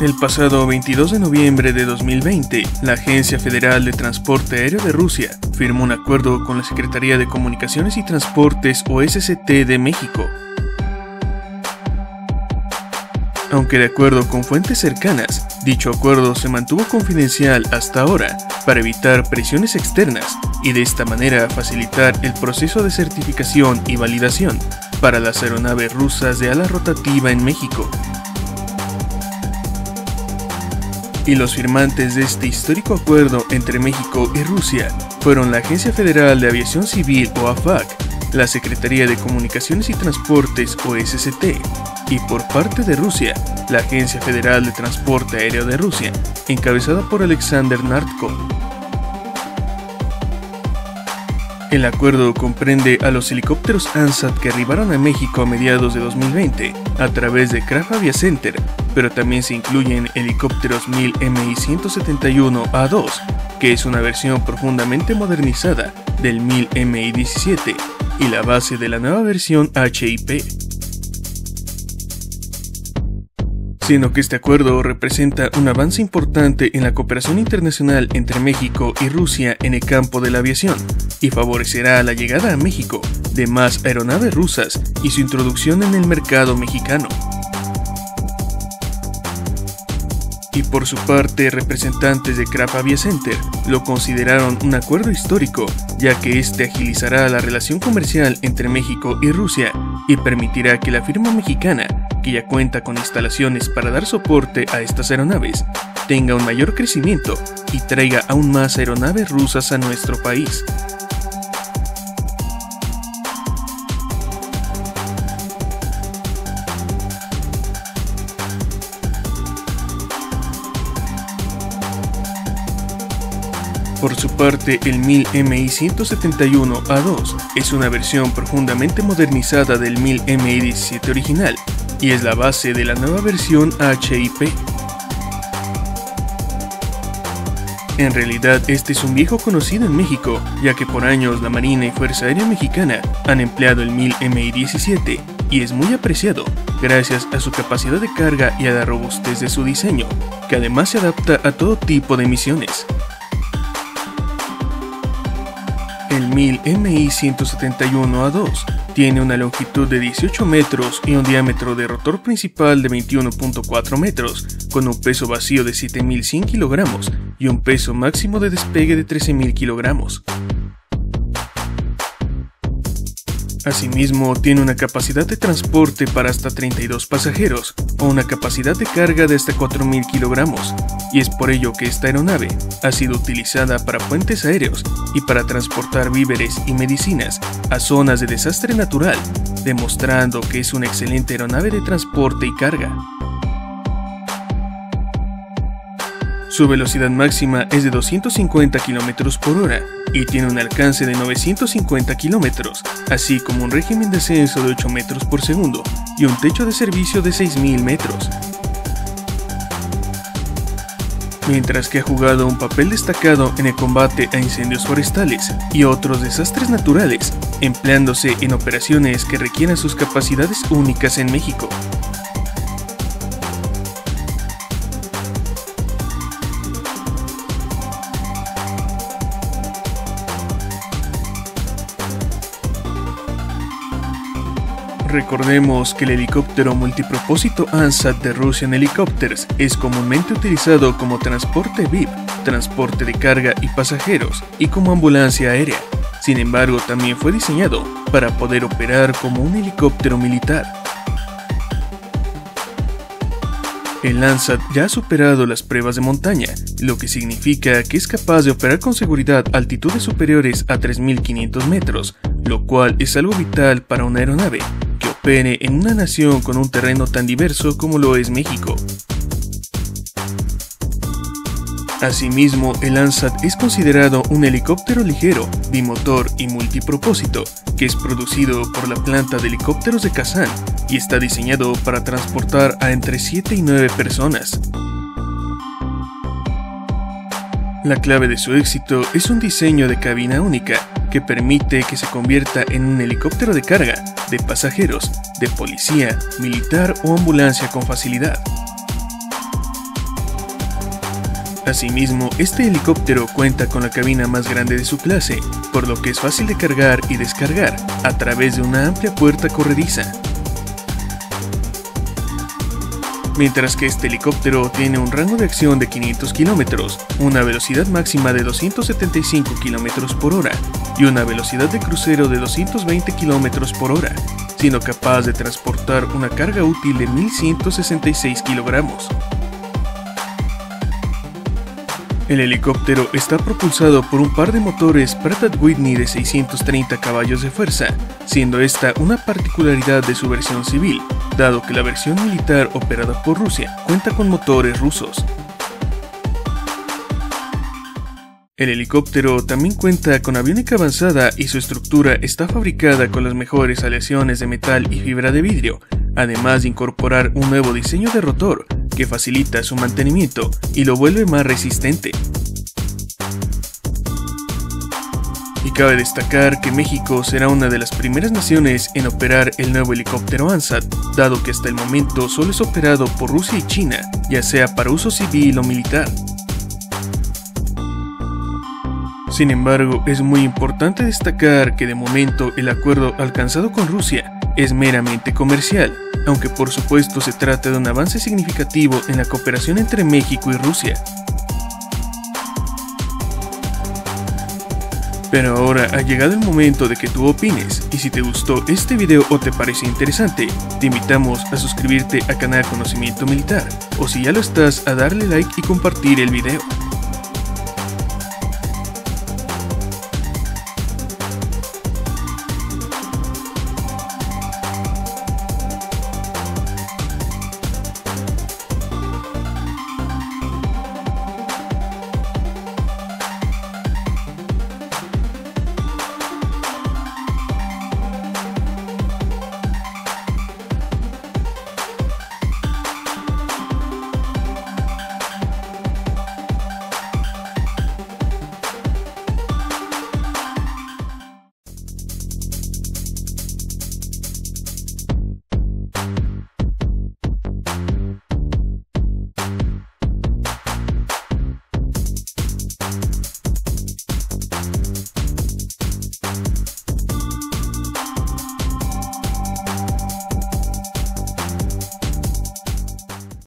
El pasado 22 de noviembre de 2020, la Agencia Federal de Transporte Aéreo de Rusia firmó un acuerdo con la Secretaría de Comunicaciones y Transportes o SCT de México. Aunque de acuerdo con fuentes cercanas, dicho acuerdo se mantuvo confidencial hasta ahora para evitar presiones externas y de esta manera facilitar el proceso de certificación y validación para las aeronaves rusas de ala rotativa en México. Y los firmantes de este histórico acuerdo entre México y Rusia fueron la Agencia Federal de Aviación Civil o AFAC, la Secretaría de Comunicaciones y Transportes o SCT, y por parte de Rusia, la Agencia Federal de Transporte Aéreo de Rusia, encabezada por Alexander Nartkov. El acuerdo comprende a los helicópteros ANSAT que arribaron a México a mediados de 2020 a través de Kraft Avia Center, pero también se incluyen helicópteros 1000 MI-171A2, que es una versión profundamente modernizada del 1000 MI-17 y la base de la nueva versión HIP. Siendo que este acuerdo representa un avance importante en la cooperación internacional entre México y Rusia en el campo de la aviación, y favorecerá la llegada a México de más aeronaves rusas y su introducción en el mercado mexicano. Y por su parte, representantes de Kraft Avia Center lo consideraron un acuerdo histórico, ya que este agilizará la relación comercial entre México y Rusia y permitirá que la firma mexicana, que ya cuenta con instalaciones para dar soporte a estas aeronaves, tenga un mayor crecimiento y traiga aún más aeronaves rusas a nuestro país. Por su parte, el 1000 MI-171A2 es una versión profundamente modernizada del 1000 MI-17 original y es la base de la nueva versión HIP. En realidad, este es un viejo conocido en México, ya que por años la Marina y Fuerza Aérea Mexicana han empleado el 1000 MI-17 y es muy apreciado gracias a su capacidad de carga y a la robustez de su diseño, que además se adapta a todo tipo de misiones. El 1000 MI-171A2 tiene una longitud de 18 metros y un diámetro de rotor principal de 21.4 metros, con un peso vacío de 7.100 kilogramos y un peso máximo de despegue de 13.000 kilogramos. Asimismo, tiene una capacidad de transporte para hasta 32 pasajeros o una capacidad de carga de hasta 4.000 kilogramos, y es por ello que esta aeronave ha sido utilizada para puentes aéreos y para transportar víveres y medicinas a zonas de desastre natural, demostrando que es una excelente aeronave de transporte y carga. Su velocidad máxima es de 250 km por hora y tiene un alcance de 950 km, así como un régimen de ascenso de 8 metros por segundo y un techo de servicio de 6.000 metros. Mientras que ha jugado un papel destacado en el combate a incendios forestales y otros desastres naturales, empleándose en operaciones que requieran sus capacidades únicas en México. Recordemos que el helicóptero multipropósito ANSAT de Russian Helicopters es comúnmente utilizado como transporte VIP, transporte de carga y pasajeros, y como ambulancia aérea. Sin embargo, también fue diseñado para poder operar como un helicóptero militar. El Landsat ya ha superado las pruebas de montaña, lo que significa que es capaz de operar con seguridad altitudes superiores a 3.500 metros, lo cual es algo vital para una aeronave, en una nación con un terreno tan diverso como lo es México. Asimismo, el Ansat es considerado un helicóptero ligero, bimotor y multipropósito, que es producido por la planta de helicópteros de Kazán y está diseñado para transportar a entre 7 y 9 personas. La clave de su éxito es un diseño de cabina única que permite que se convierta en un helicóptero de carga, de pasajeros, de policía, militar o ambulancia con facilidad. Asimismo, este helicóptero cuenta con la cabina más grande de su clase, por lo que es fácil de cargar y descargar a través de una amplia puerta corrediza. Mientras que este helicóptero tiene un rango de acción de 500 km, una velocidad máxima de 275 km por hora y una velocidad de crucero de 220 km por hora, siendo capaz de transportar una carga útil de 1166 kilogramos. El helicóptero está propulsado por un par de motores Pratt Whitney de 630 caballos de fuerza, siendo esta una particularidad de su versión civil, dado que la versión militar operada por Rusia cuenta con motores rusos. El helicóptero también cuenta con aviónica avanzada y su estructura está fabricada con las mejores aleaciones de metal y fibra de vidrio, además de incorporar un nuevo diseño de rotor que facilita su mantenimiento y lo vuelve más resistente. Y cabe destacar que México será una de las primeras naciones en operar el nuevo helicóptero ANSAT, dado que hasta el momento solo es operado por Rusia y China, ya sea para uso civil o militar. Sin embargo, es muy importante destacar que de momento el acuerdo alcanzado con Rusia es meramente comercial, aunque por supuesto se trata de un avance significativo en la cooperación entre México y Rusia. Pero ahora ha llegado el momento de que tú opines, y si te gustó este video o te parece interesante, te invitamos a suscribirte a canal Conocimiento Militar, o si ya lo estás, a darle like y compartir el video.